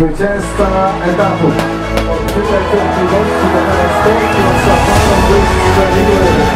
Zwycięzca etapu. Tyle cierpliwości do teraz pięknie odsapnął wystrzeliły. Oto